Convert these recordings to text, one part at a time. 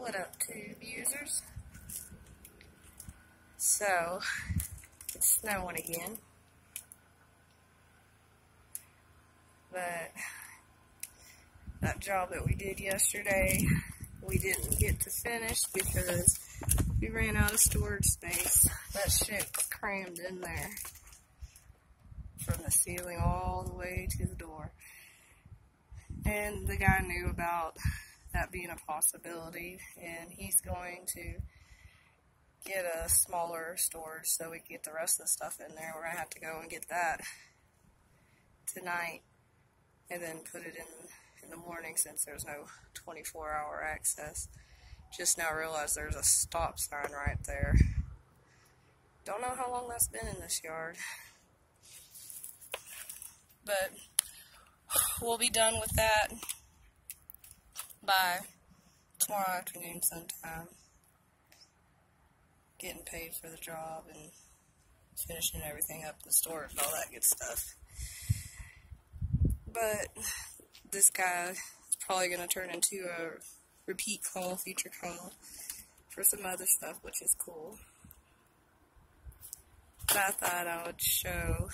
What up, tube users? So, it's snowing again. But, that job that we did yesterday, we didn't get to finish because we ran out of storage space. That shit crammed in there. From the ceiling all the way to the door. And the guy knew about that being a possibility, and he's going to get a smaller storage so we can get the rest of the stuff in there. We're going to have to go and get that tonight and then put it in in the morning since there's no 24 hour access. Just now realized there's a stop sign right there. Don't know how long that's been in this yard. But we'll be done with that by tomorrow afternoon sometime. Getting paid for the job and finishing everything up, the storage, all that good stuff. But this guy is probably going to turn into a repeat call, feature call for some other stuff, which is cool. I thought I would show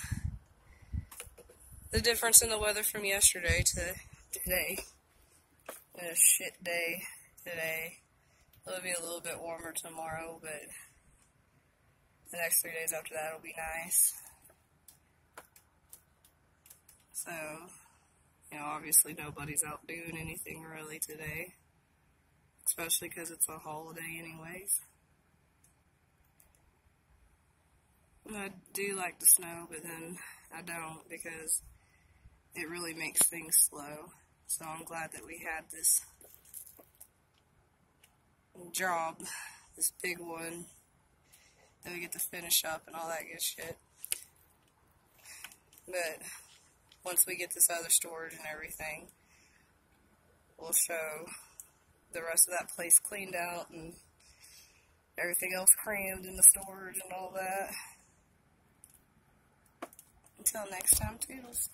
the difference in the weather from yesterday to today. A shit day today. It'll be a little bit warmer tomorrow, but the next three days after that will be nice. So, you know, obviously nobody's out doing anything really today. Especially because it's a holiday anyways. I do like the snow, but then I don't because it really makes things slow. So I'm glad that we had this job, this big one, that we get to finish up and all that good shit. But once we get this other storage and everything, we'll show the rest of that place cleaned out and everything else crammed in the storage and all that. Until next time, toodles.